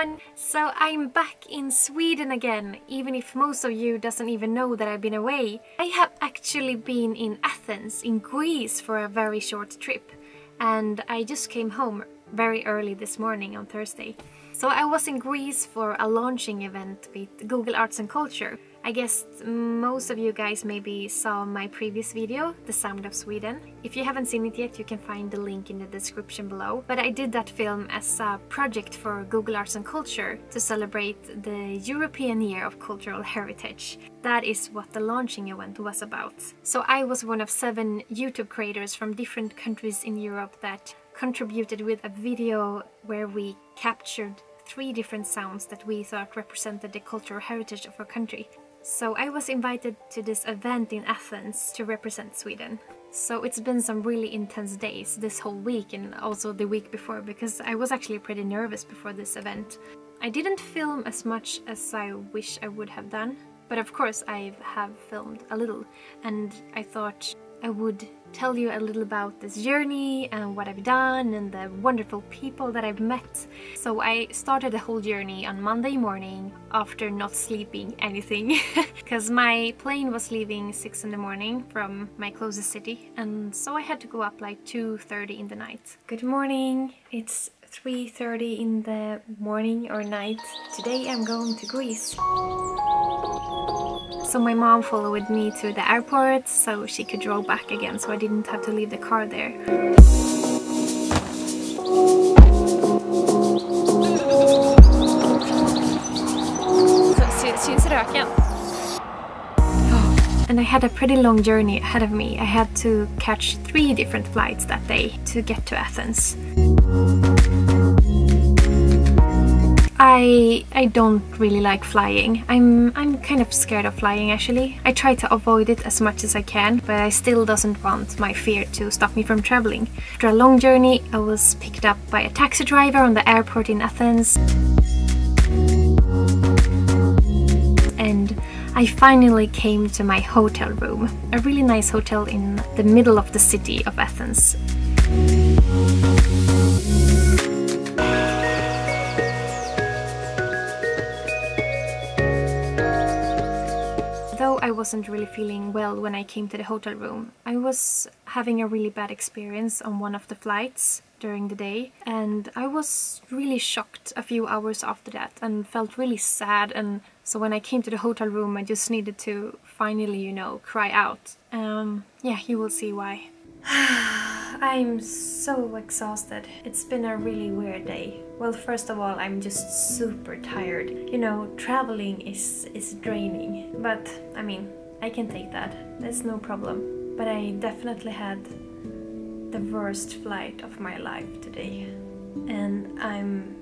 everyone! So I'm back in Sweden again, even if most of you doesn't even know that I've been away. I have actually been in Athens, in Greece, for a very short trip. And I just came home very early this morning on Thursday. So I was in Greece for a launching event with Google Arts and Culture. I guess most of you guys maybe saw my previous video, The Sound of Sweden. If you haven't seen it yet, you can find the link in the description below. But I did that film as a project for Google Arts and Culture to celebrate the European Year of Cultural Heritage. That is what the launching event was about. So I was one of seven YouTube creators from different countries in Europe that contributed with a video where we captured three different sounds that we thought represented the cultural heritage of our country. So I was invited to this event in Athens to represent Sweden. So it's been some really intense days this whole week and also the week before because I was actually pretty nervous before this event. I didn't film as much as I wish I would have done, but of course I have filmed a little and I thought I would tell you a little about this journey and what I've done and the wonderful people that I've met. So I started the whole journey on Monday morning after not sleeping anything because my plane was leaving 6 in the morning from my closest city and so I had to go up like 2.30 in the night. Good morning, it's 3.30 in the morning or night. Today I'm going to Greece. So my mom followed me to the airport so she could drive back again so I didn't have to leave the car there. syns röken? And I had a pretty long journey ahead of me. I had to catch three different flights that day to get to Athens. I I don't really like flying. I'm I'm kind of scared of flying actually. I try to avoid it as much as I can, but I still doesn't want my fear to stop me from traveling. After a long journey, I was picked up by a taxi driver on the airport in Athens. And I finally came to my hotel room, a really nice hotel in the middle of the city of Athens. Wasn't really feeling well when I came to the hotel room. I was having a really bad experience on one of the flights during the day and I was really shocked a few hours after that and felt really sad and so when I came to the hotel room I just needed to finally, you know, cry out. Um, yeah, you will see why. I'm so exhausted. It's been a really weird day. Well, first of all, I'm just super tired. You know, traveling is, is draining. But, I mean, I can take that. There's no problem. But I definitely had the worst flight of my life today. And I'm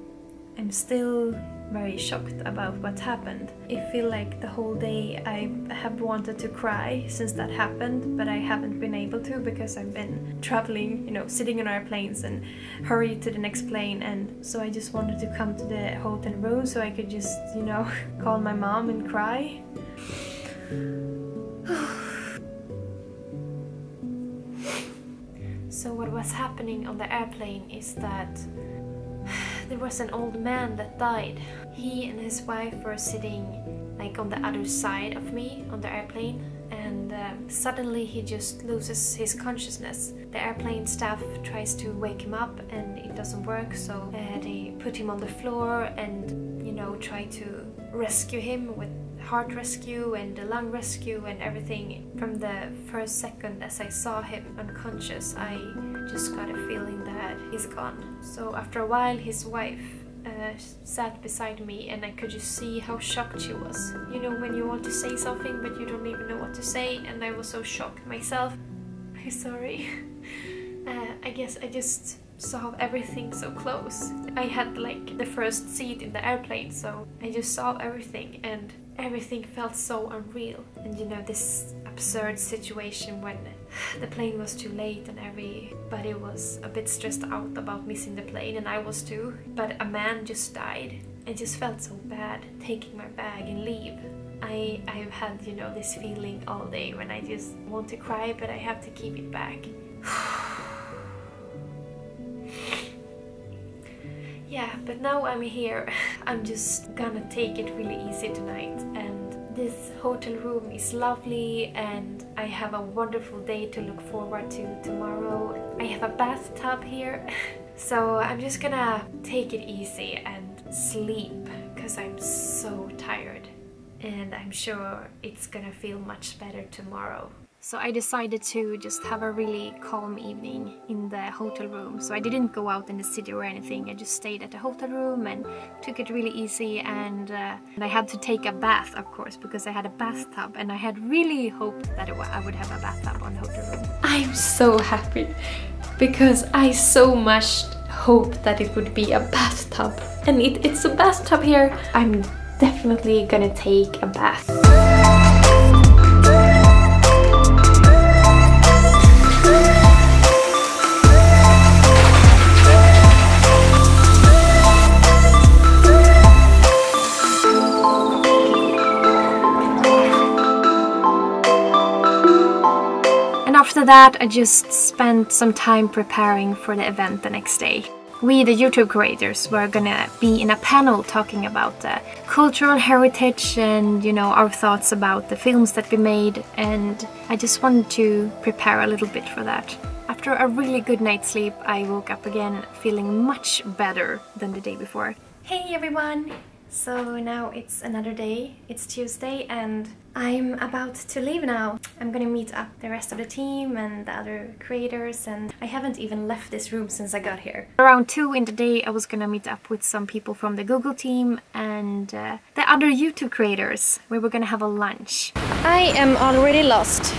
I'm still very shocked about what happened. I feel like the whole day I have wanted to cry since that happened, but I haven't been able to because I've been traveling, you know, sitting on airplanes and hurry to the next plane and so I just wanted to come to the hotel room so I could just, you know, call my mom and cry. so what was happening on the airplane is that there was an old man that died. He and his wife were sitting like on the other side of me on the airplane and um, suddenly he just loses his consciousness. The airplane staff tries to wake him up and it doesn't work so uh, they put him on the floor and you know try to rescue him with heart rescue and the lung rescue and everything. From the first second as I saw him unconscious, I just got a feeling that he's gone. So after a while, his wife uh, sat beside me and I could just see how shocked she was. You know, when you want to say something but you don't even know what to say and I was so shocked myself. I'm sorry. Uh, I guess I just saw everything so close. I had like the first seat in the airplane so I just saw everything and everything felt so unreal. And you know, this absurd situation when the plane was too late and everybody was a bit stressed out about missing the plane and I was too. But a man just died. I just felt so bad taking my bag and leave. I, I've had, you know, this feeling all day when I just want to cry but I have to keep it back. yeah, but now I'm here. I'm just gonna take it really easy tonight and this hotel room is lovely and I have a wonderful day to look forward to tomorrow. I have a bathtub here. so I'm just gonna take it easy and sleep because I'm so tired and I'm sure it's gonna feel much better tomorrow. So I decided to just have a really calm evening in the hotel room. So I didn't go out in the city or anything. I just stayed at the hotel room and took it really easy. And, uh, and I had to take a bath, of course, because I had a bathtub. And I had really hoped that I would have a bathtub on the hotel room. I'm so happy because I so much hoped that it would be a bathtub. And it, it's a bathtub here. I'm definitely gonna take a bath. That I just spent some time preparing for the event the next day. We, the YouTube creators, were gonna be in a panel talking about the cultural heritage and, you know, our thoughts about the films that we made and I just wanted to prepare a little bit for that. After a really good night's sleep, I woke up again feeling much better than the day before. Hey everyone! So now it's another day, it's Tuesday and I'm about to leave now. I'm gonna meet up the rest of the team and the other creators and I haven't even left this room since I got here. Around 2 in the day I was gonna meet up with some people from the Google team and uh, the other YouTube creators. We were gonna have a lunch. I am already lost.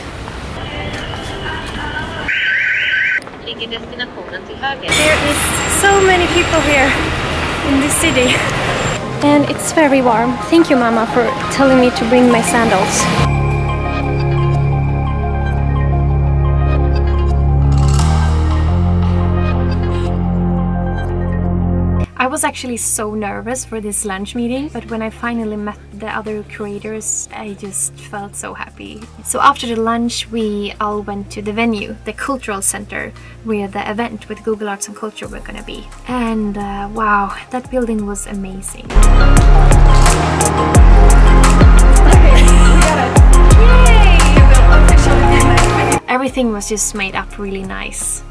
There is so many people here in this city and it's very warm. Thank you mama for telling me to bring my sandals. I was actually so nervous for this lunch meeting, but when I finally met the other creators, I just felt so happy. So after the lunch, we all went to the venue, the cultural center, where the event with Google Arts and Culture were gonna be. And uh, wow, that building was amazing. Everything was just made up really nice.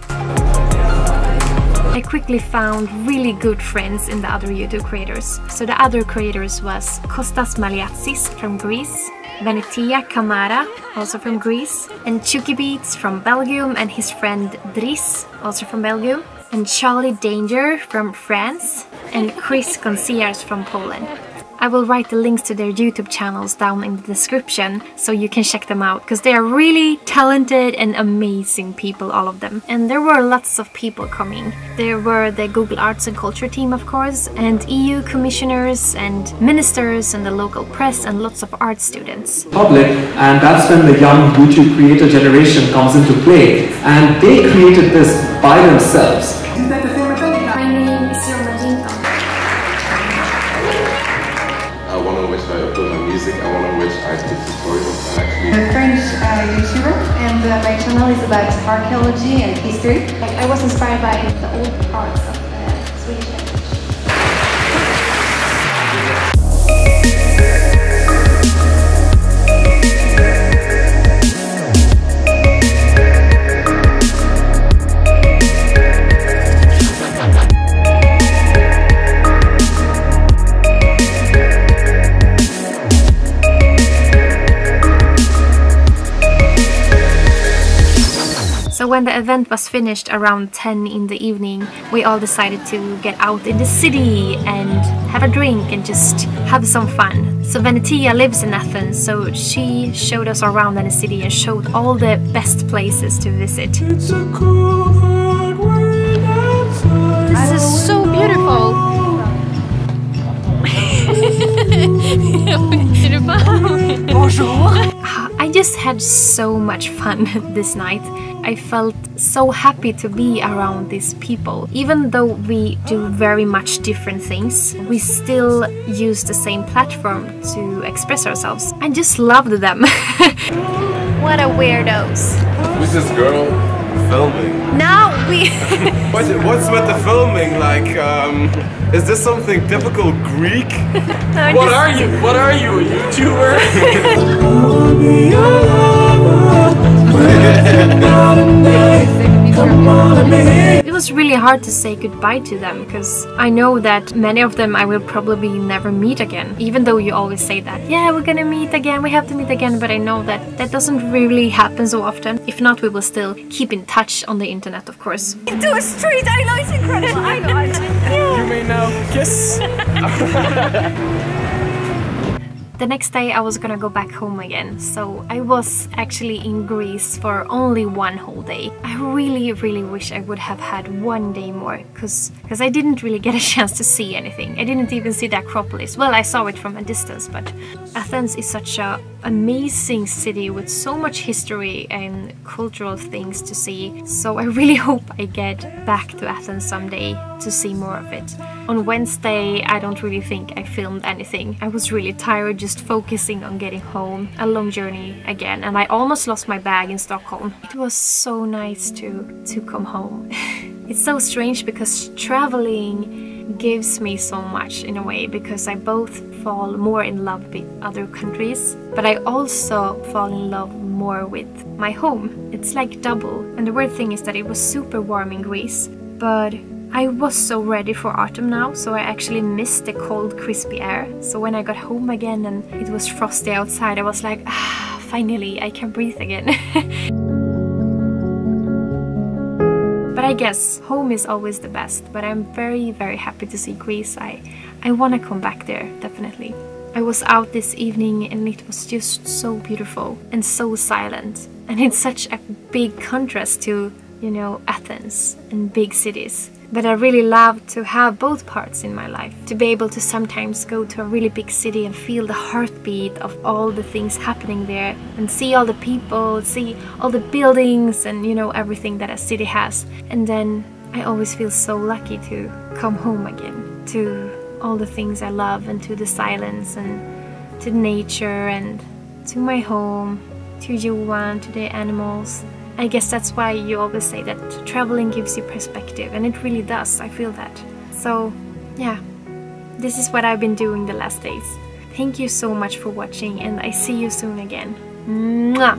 I quickly found really good friends in the other YouTube creators. So the other creators was Kostas Maliatsis from Greece, Venetia Kamara, also from Greece, and Chuki Beats from Belgium and his friend Dries, also from Belgium, and Charlie Danger from France, and Chris Gonciarz from Poland. I will write the links to their YouTube channels down in the description so you can check them out because they are really talented and amazing people, all of them. And there were lots of people coming. There were the Google Arts and Culture team, of course, and EU commissioners and ministers and the local press and lots of art students. Public, and that's when the young YouTube creator generation comes into play. And they created this by themselves. A French uh, YouTuber, and uh, my channel is about archaeology and history. Like, I was inspired by the old parts of event was finished around 10 in the evening, we all decided to get out in the city and have a drink and just have some fun. So Venetia lives in Athens, so she showed us around in the city and showed all the best places to visit. This is so beautiful! Bonjour! I just had so much fun this night. I felt so happy to be around these people. Even though we do very much different things, we still use the same platform to express ourselves. I just loved them. what a weirdos. Who's this girl? Filming. Now we. What, what's with the filming? Like, um, is this something typical Greek? What are you? What are you? A YouTuber? It was really hard to say goodbye to them because I know that many of them I will probably never meet again. Even though you always say that, yeah, we're gonna meet again, we have to meet again, but I know that that doesn't really happen so often. If not, we will still keep in touch on the internet, of course. Into a street, I know it's incredible. I know. I know. you may now kiss. The next day I was gonna go back home again, so I was actually in Greece for only one whole day. I really, really wish I would have had one day more, cause, cause I didn't really get a chance to see anything. I didn't even see the Acropolis. Well, I saw it from a distance, but Athens is such an amazing city with so much history and cultural things to see. So I really hope I get back to Athens someday to see more of it. On Wednesday, I don't really think I filmed anything. I was really tired just focusing on getting home. A long journey again, and I almost lost my bag in Stockholm. It was so nice to to come home. it's so strange because traveling gives me so much in a way because I both fall more in love with other countries, but I also fall in love more with my home. It's like double. And the weird thing is that it was super warm in Greece, but I was so ready for autumn now, so I actually missed the cold, crispy air. So when I got home again and it was frosty outside, I was like, ah, finally, I can breathe again. but I guess home is always the best, but I'm very, very happy to see Greece. I, I want to come back there, definitely. I was out this evening and it was just so beautiful and so silent. And it's such a big contrast to, you know, Athens and big cities. But I really love to have both parts in my life. To be able to sometimes go to a really big city and feel the heartbeat of all the things happening there and see all the people, see all the buildings and you know everything that a city has. And then I always feel so lucky to come home again to all the things I love and to the silence and to nature and to my home, to Johan, to the animals. I guess that's why you always say that traveling gives you perspective, and it really does. I feel that. So, yeah, this is what I've been doing the last days. Thank you so much for watching, and I see you soon again. Mwah!